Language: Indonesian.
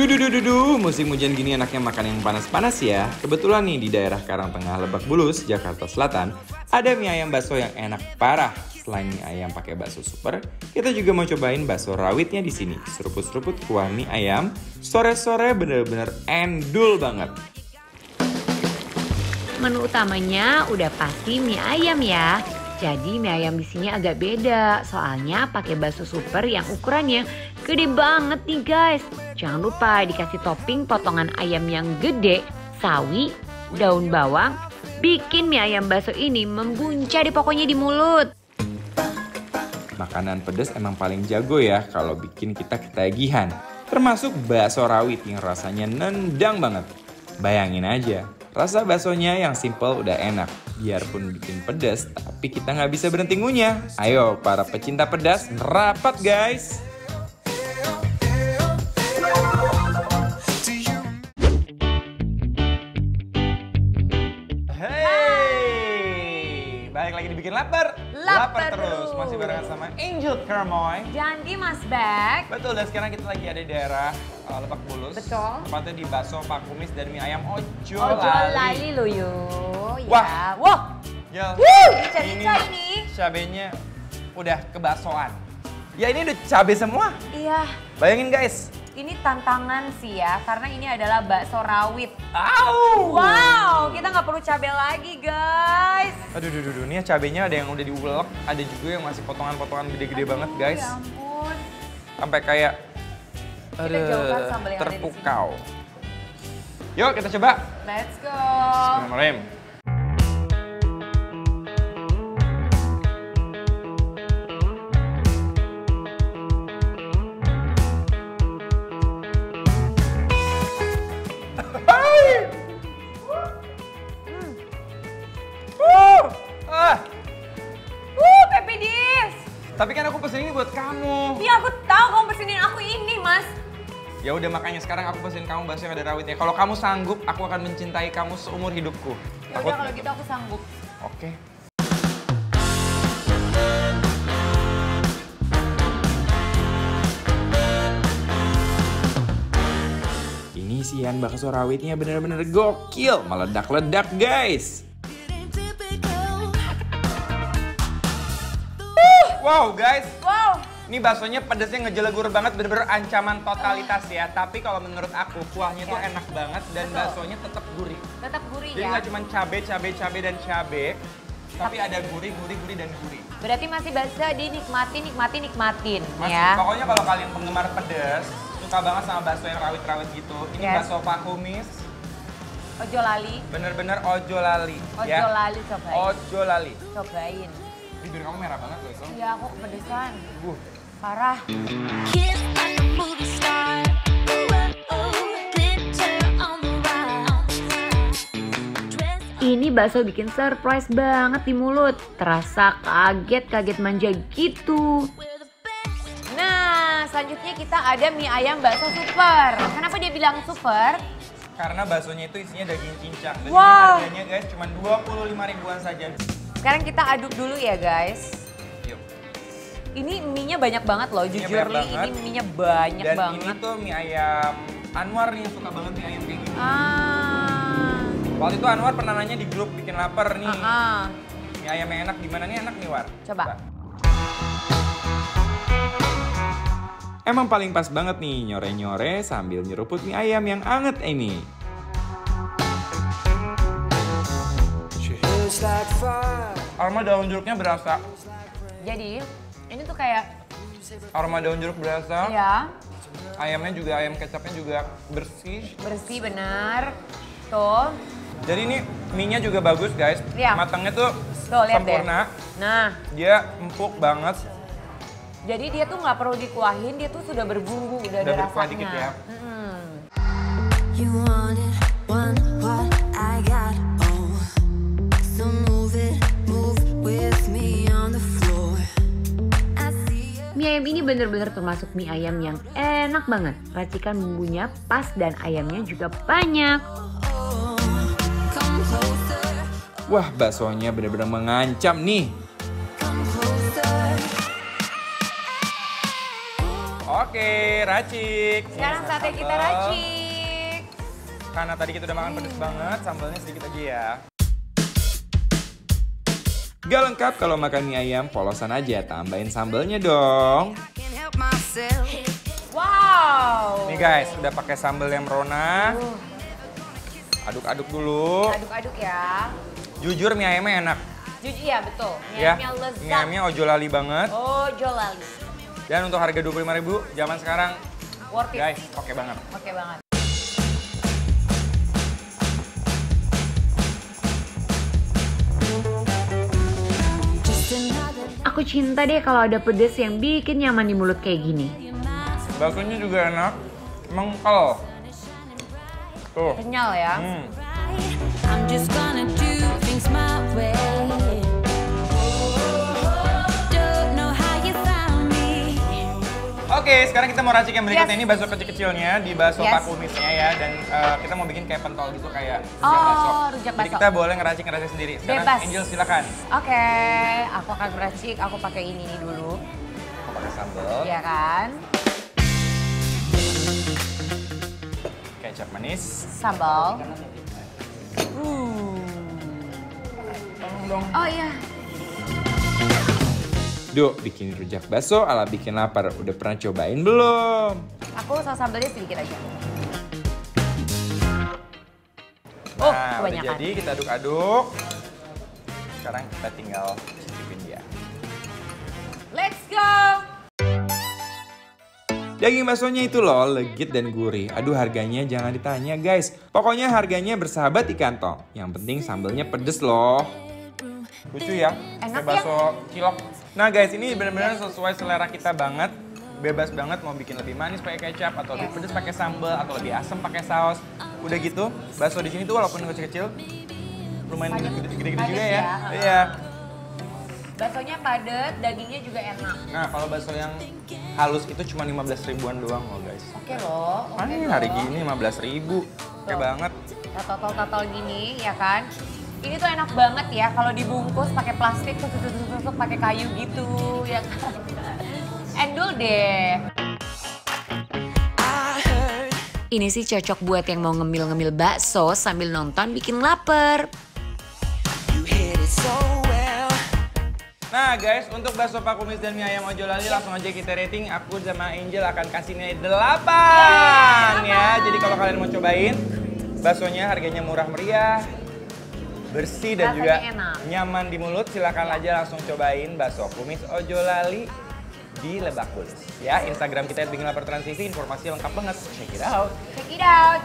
Duh, duh, duh. musim hujan gini enaknya makan yang panas-panas ya. Kebetulan nih di daerah Karangtengah Lebak Bulus, Jakarta Selatan, ada mie ayam bakso yang enak parah. Selain mie ayam pakai bakso super, kita juga mau cobain bakso rawitnya di sini. Seruput-seruput kuah mie ayam, sore-sore bener-bener endul banget. Menu utamanya udah pasti mie ayam ya. Jadi mie ayam di sini agak beda, soalnya pakai bakso super yang ukurannya gede banget nih guys. Jangan lupa dikasih topping potongan ayam yang gede, sawi, daun bawang, bikin mie ayam bakso ini membuncah di pokoknya di mulut. Makanan pedas emang paling jago ya kalau bikin kita ketagihan. Termasuk bakso rawit yang rasanya nendang banget. Bayangin aja, rasa baksonya yang simple udah enak. Biarpun bikin pedas, tapi kita nggak bisa berhenti ngunyah. Ayo para pecinta pedas, rapat guys! Dibikin lapar. Lapar terus. terus. Masih barengan sama Angel Kermoy. Janji Mas Bek. Betul, dan sekarang kita lagi ada di daerah uh, Lebak Bulus. Betul. Tepatnya di bakso Pak Kumis dan mie ayam Ojo, Ojo lali lo yo. Wah. Ya. Wah. Ya, Wuh, rica-rica ini. cabenya udah kebaksoan. Ya ini udah cabe semua. Iya. Bayangin guys. Ini tantangan sih ya, karena ini adalah bakso rawit. Au! Wow, kita nggak perlu cabai lagi guys. Aduh, duh, duh, duh. Ini cabenya ada yang udah diulek, ada juga yang masih potongan-potongan gede-gede banget guys. Ya ampun. Sampai kayak Kita aduh, jauhkan sambal yang ada di sini. terpukau. Yuk kita coba. Let's go. Bismillahirrahmanirrahim. Ya udah makanya sekarang aku pesen kamu bakso yang ada rawitnya. Kalau kamu sanggup, aku akan mencintai kamu seumur hidupku. Ya Aku- udah kalau gitu aku sanggup. Oke. Ini isian bakso rawitnya bener-bener gokil, meledak-ledak guys. Wow guys, Wow. Ini baksonya pedasnya ngejelegur banget, bener-bener ancaman totalitas ya. Tapi kalau menurut aku kuahnya tuh Ya. enak banget dan Betul. baksonya tetap gurih. Tetap gurih Jadi ya. nggak cuma cabe, cabe, cabe dan cabe, tapi ada gurih, gurih, gurih dan gurih. Berarti masih bisa dinikmatin, nikmatin, nikmatin Masih, ya. pokoknya kalau kalian penggemar pedas, suka banget sama bakso yang rawit-rawit gitu. Ini Yes. bakso Pak Kumis, Ojo lali. bener-bener ojo lali. Ojo ya. lali cobain. Ojo lali. Cobain. Bibir kamu merah banget loh. Iya, aku kepedesan. Uh. Parah. Oh, oh, Ini bakso bikin surprise banget di mulut. Terasa kaget-kaget manja gitu. Nah, selanjutnya kita ada mie ayam bakso super. Kenapa dia bilang super? Karena baksonya itu isinya daging cincang. Dan Wow. ini harganya guys cuma 25 ribuan saja. Sekarang kita aduk dulu ya guys. Ini mie-nya banyak banget loh, jujur banyak banget. ini mie-nya banyak Dan banget. ini tuh mie ayam Anwar nih yang suka banget mie ayam kayak gini. Ah. Waktu itu Anwar pernah nanya di grup bikin lapar nih. Ah, ah. Mie ayam yang enak gimana nih enak nih War? Coba. Emang paling pas banget nih nyore-nyore sambil nyeruput mie ayam yang anget ini. Aroma daun jeruknya berasa. Jadi, ini tuh kayak Aroma daun jeruk berasa. ya Ayamnya juga ayam kecapnya juga bersih. bersih benar. Tuh. Jadi ini mie-nya juga bagus guys. Iya. Matangnya tuh Tuh, lihat deh. sempurna. Nah, Dia empuk banget. jadi dia tuh nggak perlu dikuahin, dia tuh sudah berbumbu, udah, Udah ada rasanya. dikit ya. Mm-mm. Bener-bener termasuk mie ayam yang enak banget. Racikan bumbunya pas dan ayamnya juga banyak. Wah baksonya bener-bener mengancam nih. Oke, racik. Sekarang saatnya kita racik. Karena tadi kita udah makan pedes banget, sambalnya sedikit aja ya. Gak lengkap kalau makan mie ayam polosan aja, tambahin sambalnya dong. Wow. Nih guys, udah pakai sambal yang merona. Aduk-aduk dulu. Aduk-aduk ya. Jujur mie ayamnya enak. Jujur ya betul. Mie Ya, ayamnya lezat. mie ayamnya ojo lali banget. Oh, jolali. Dan untuk harga 25.000 zaman sekarang, Worth it. guys, oke banget. Oke banget. Aku cinta deh kalau ada pedes yang bikin nyaman di mulut kayak gini. Baksonya juga enak, mengkel. Tuh. Kenyal ya. Hmm. Oke, sekarang kita mau racik yang berikutnya. Yes. Ini bakso kecil-kecilnya di bakso Yes. pakumisnya ya. Dan eh, kita mau bikin kayak pentol gitu, kayak rujak Oh, bakso. rujak Jadi kita boleh ngeracik-ngeracik sendiri. Sekarang Bebas. Angel silakan. Oke, aku akan meracik. Aku pakai ini nih dulu, Mau pakai sambal, ya kan? kecap manis. Sambal. Hmm. Tolong dong. Oh iya. Duh, bikin rujak bakso ala bikin lapar. Udah pernah cobain belum? Aku saus sambalnya sedikit aja. Oh, Nah, udah kebanyakan. jadi kita aduk-aduk. Sekarang kita tinggal cicipin dia. Let's go. Daging baksonya itu loh, legit dan gurih. Aduh harganya jangan ditanya guys. Pokoknya harganya bersahabat di kantong. Yang penting sambelnya pedes loh. Lucu ya, Enak kayak bakso cilok. Nah guys, ini benar-benar sesuai selera kita banget. Bebas banget mau bikin lebih manis pakai kecap atau lebih pedes pakai sambal atau lebih asam pakai saus. Udah gitu, bakso di sini tuh walaupun kecil-kecil lumayan gede-gede juga ya. ya. Iya. Baksonya padat, dagingnya juga enak. Nah, kalau bakso yang halus itu cuma 15 ribuan doang loh guys. Oke loh. Oke Kan loh. hari gini 15 ribu. Oke banget. Totol-totol gini ya kan. Ini tuh enak banget ya kalau dibungkus pakai plastik tuh tuh, tuh, tuh, tuh, pakai kayu gitu ya kan. Endul deh. Ini sih cocok buat yang mau ngemil-ngemil bakso sambil nonton bikin lapar. Nah guys, untuk bakso Pak Kumis dan mie ayam ojo lali langsung aja kita rating. Aku sama Angel akan kasih nilai 8 ya. Jadi kalau kalian mau cobain, baksonya harganya murah meriah, bersih dan Rasanya juga enak. nyaman di mulut. Silakan aja langsung cobain bakso Kumis ojo lali di Lebak Bulus. Ya, Instagram kita bikin lapar transisi, informasi lengkap banget. Check it out. Check it out.